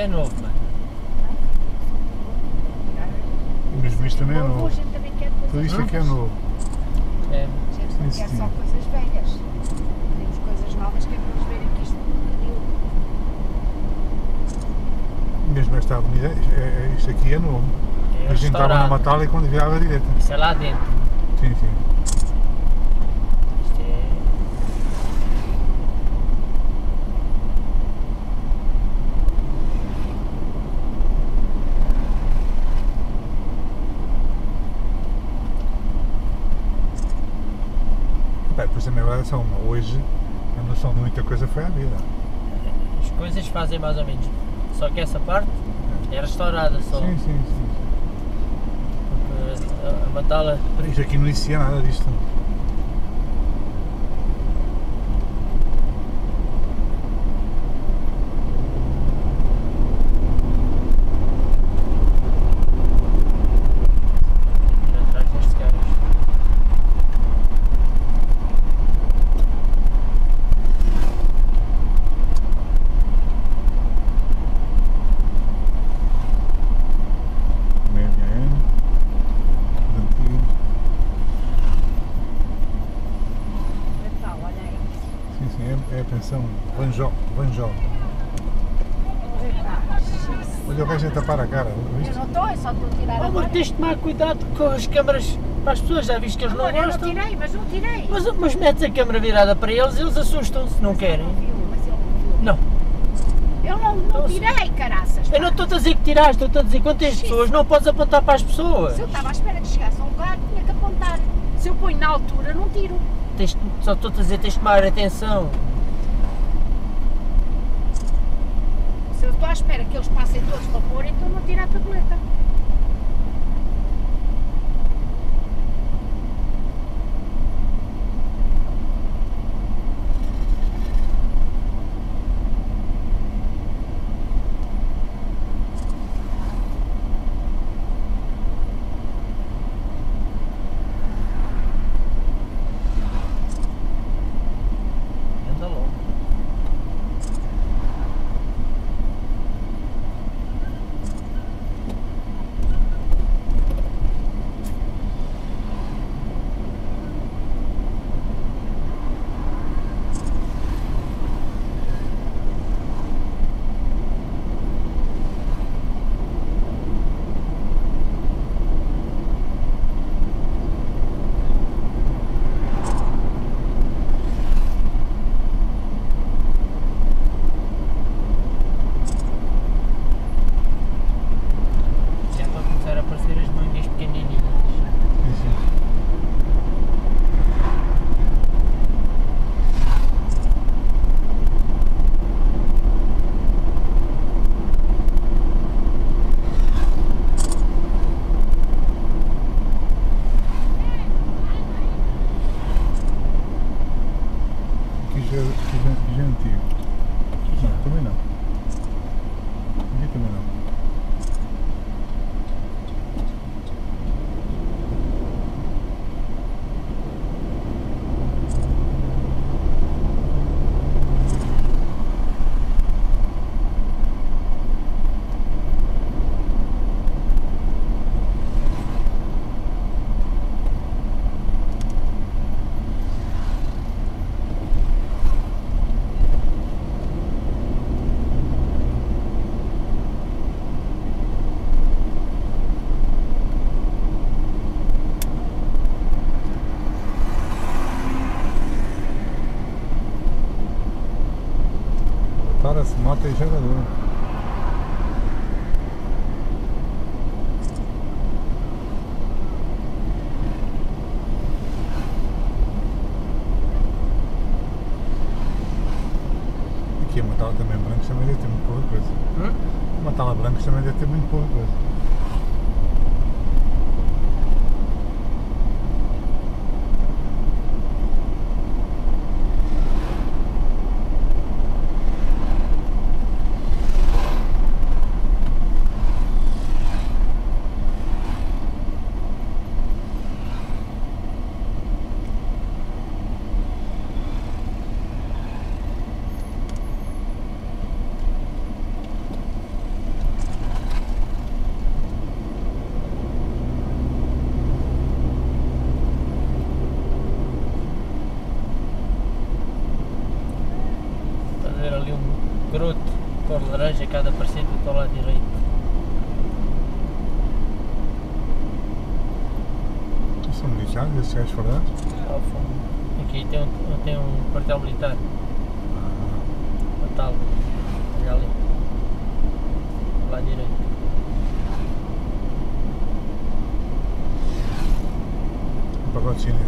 É novo, mano. Mesmo isto também é Novo, Tudo isto aqui é novas. novo. É. A gente não Sim, quer só coisas velhas. Temos coisas novas que é para eles verem que isto evoluiu. Mesmo esta avenida, é, é- isto aqui é novo. É a gente estava na e quando virava à direita. Isso é lá dentro. Sim, sim. Isto é. Depois também agora só uma. Hoje a noção de muita coisa foi à vida. As coisas fazem mais ou menos. Só que essa parte é restaurada só. Sim, sim, sim. Porque a, a matala. Isto aqui não existia nada disto. atrás destes gajos. MMN. Antigo. Natal, olha aí. Sim, sim, é, é a pensão. Vanjó, Vanjó. Olha o gajo a tapar a cara, Eu viste? não estou, eu só estou a tirar Oh, amor, agora. tens de tomar cuidado com as câmaras para as pessoas, já viste que eles não Amor, eu não gostam. tirei, mas não tirei. Mas, mas metes a câmera virada para eles, eles assustam-se, não querem. Ele não viu, mas ele não viu. Não, Eu não, não Então, tirei, caraças. eu não estou a dizer que tiraste, estou a dizer tens pessoas não podes apontar para as pessoas. Se eu estava à espera que chegasse um lugar, tinha que apontar. Se eu ponho na altura, não tiro. Tens, só estou a dizer, tens de tomar atenção. Se eu estou à espera que eles passem todos para pôr, então não tiro a tableta. Anda logo. Já estão a começar a aparecer as mangas pequenininhas. Sim, sim. Aqui já, aqui já, aqui já é antigo. Não, também não. Aqui também não. Para-se, mata e jogador. Aqui a Matala também brancos também deve ter muito pouca coisa. Hum? A Matala brancos também deve ter muito pouca cada aparecer do teu lado direito. São militares esses é fardados? lá? Aqui tem um, tem um quartel militar. Ah. Natal. Olha ali. Do direito. Um pacote chinês.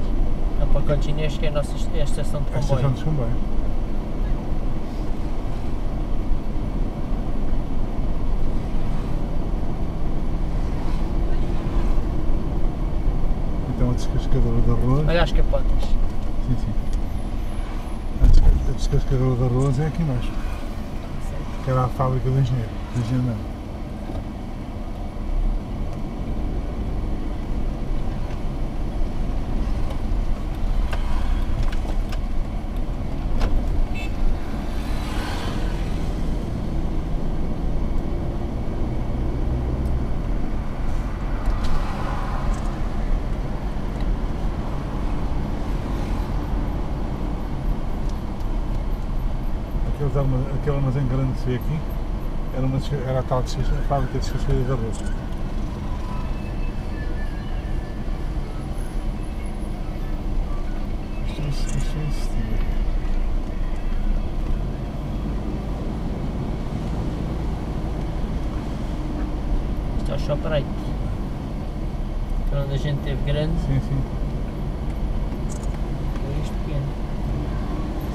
É um pacote chinês que é a nossa estação de comboio. A estação de é comboio. Descascadora de arroz. Olha as capotas. Sim, sim. A desca- a descascadora de arroz é aqui embaixo. Que era a fábrica do engenheiro. Do engenheiro não. Aqueles arma- aquele armazém grande que se vê aqui era, uma, era a tal descasca- a fábrica de descascadora de arroz. Isto, isto, isto existia. Isto é o Shoprite. Foi onde a gente teve grande Sim, sim. foi isto pequeno.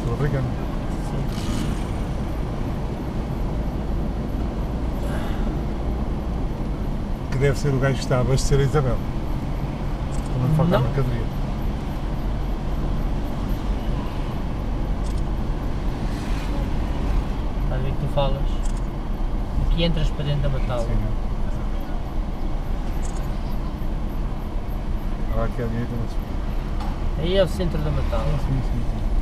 Sul-africano. Sim. Que deve ser o gajo que está a abastecer a Isabel. Quando falta a Não. mercadoria. Estás a ver que tu falas. Aqui entras para dentro da matala. Sim. Agora aqui à direita, mas. Aí é o centro da matala. Sim, sim, sim.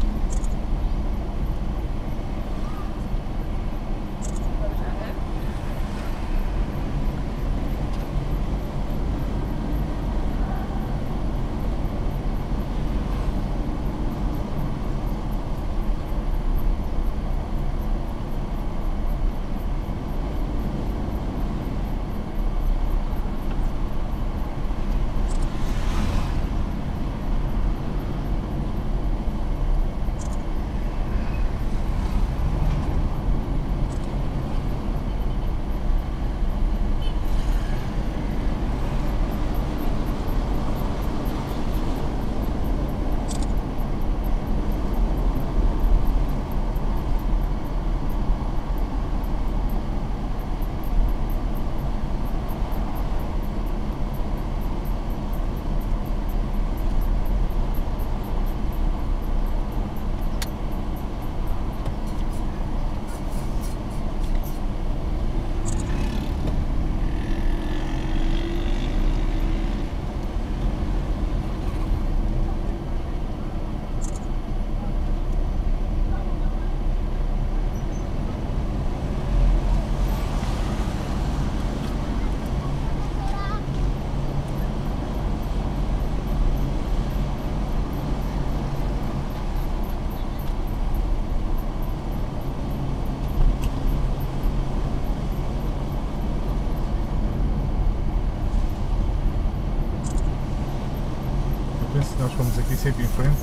Penso nós fomos aqui sempre em frente,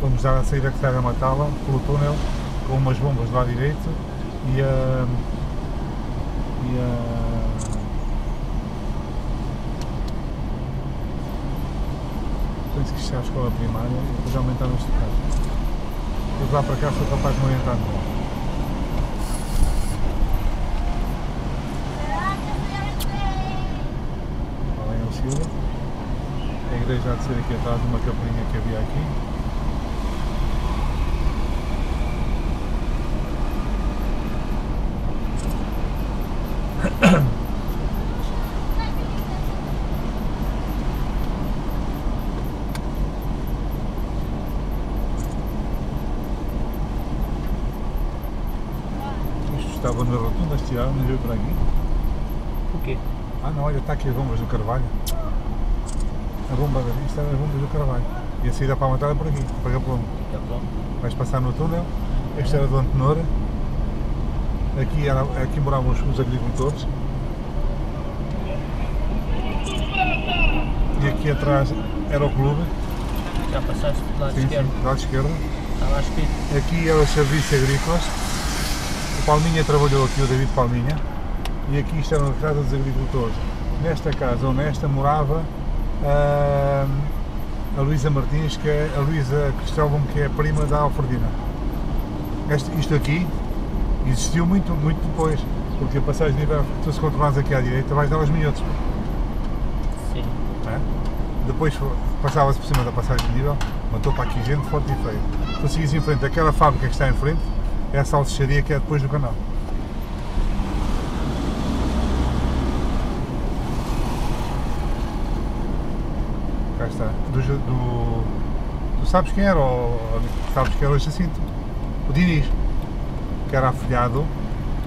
vamos dar a saída que está a Matala, pelo túnel, com umas bombas lado direito e a. e a. penso que isto é a escola primária depois aumentar este carro. Depois lá para cá sou capaz de me orientar melhor. Lá em El Silva. A igreja há de ser aqui atrás, uma capelinha que havia aqui. Isto estava na rotunda, tiraram, não veio para aqui. O quê? Ah não, olha, está aqui as bombas do Carvalho. A bomba, isto é as bombas do Carvalho. E a saída para a matar é por aqui, para pronto. Vais passar no túnel, este era do Antenor, aqui, era, aqui moravam os, os agricultores. E aqui atrás era o clube. Puxaste do lado Sim, esquerdo. sim, do lado esquerdo. Estava escrito. Aqui é os serviços agrícolas. O Palminha trabalhou aqui, o David Palminha. E aqui isto era a casa dos agricultores. Nesta casa ou nesta morava a Luísa Martins, que é a Luísa Cristóvão, que é a prima da Alfredina. Este, isto aqui existiu muito, muito depois, porque a passagem de nível, tu se controlares aqui à direita, vais dar aos minhotos. Sim. é? Depois passava-se por cima da passagem de nível, matou para aqui gente forte e feio. Tu seguis em frente, aquela fábrica que está em frente, é a salsicharia que é depois do canal. Cá está. Do, do- tu sabes quem era? O, sabes quem era o Jacinto? O Diniz, que era afilhado.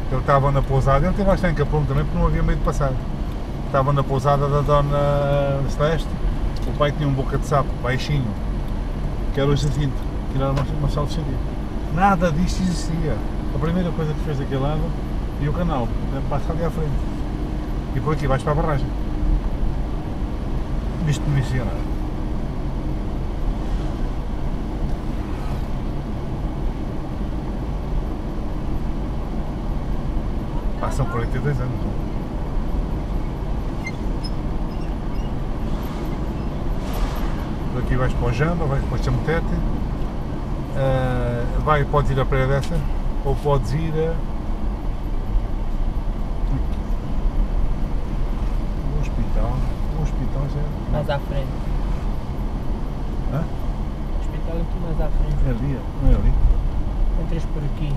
Ele estava na pousada, ele teve em Capão também porque não havia meio de passar. Estava na pousada da Dona Celeste. O pai tinha um boca de sapo, baixinho, que era o Jacinto, que era uma, uma salsicharia. Nada disto existia. A primeira coisa que fez daquele lado e o canal, né, passa ali à frente. E por aqui vais para a barragem. Isto não existia nada. Passam 42 anos. Daqui vais para o Jamba, vais para o Chamutete, uh, vai, podes ir a Praia dessa, ou podes ir a. O hospital. O hospital já é. Mais à frente. Hã? O hospital aqui mais à frente. É ali, não é ali? Entras por aqui.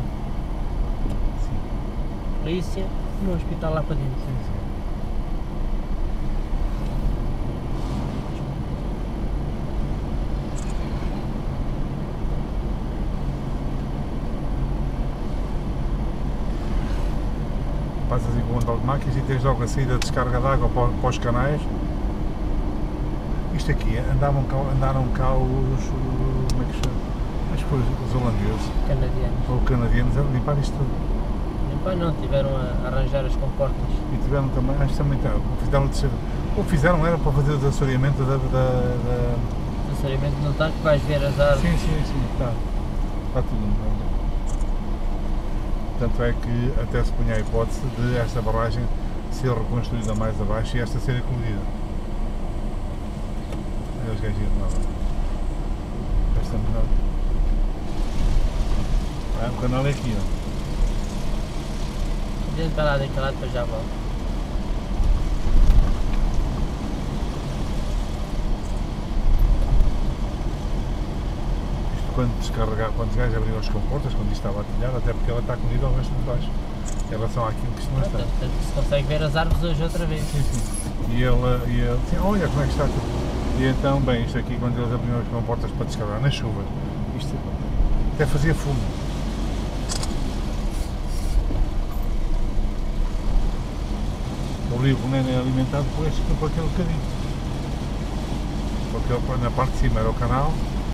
Polícia. No hospital lá para dentro. Passas aí com o Montal de Máquinas e tens logo a saída de descarga de água para, para os canais. Isto aqui, andavam cá, andaram cá os. como é que chama? Acho que foi os holandeses Canadianos. ou canadianos a limpar isto tudo. Depois não, tiveram a arranjar as comportas. E tiveram também, acho que também tá, fizeram o. O que fizeram era para fazer o desassoreamento da. da, da... Sinceramente não está que vais ver as árvores. Sim, sim, sim, está. Está tudo bem. Tanto é que até se punha a hipótese de esta barragem ser reconstruída mais abaixo e esta ser ecologida. Olha os gajinhos de. Esta melhor. Ah, o canal é aqui, ó. A vai lá daquele lado depois já volto. Isto quando descarregar, quando os gajos abriram as comportas, quando isto estava atilhado, até porque ela está colhida ao resto de baixo. Em relação àquilo que isto não está. Portanto, se consegue ver as árvores hoje outra vez. Sim, sim. E ele, e ele disse, olha como é que está tudo. E então, bem, isto aqui quando eles abriam as comportas para descarregar na chuva, isto até fazia fumo. O rio Veneno é alimentado por, este, por aquele bocadinho. Porque na parte de cima era o canal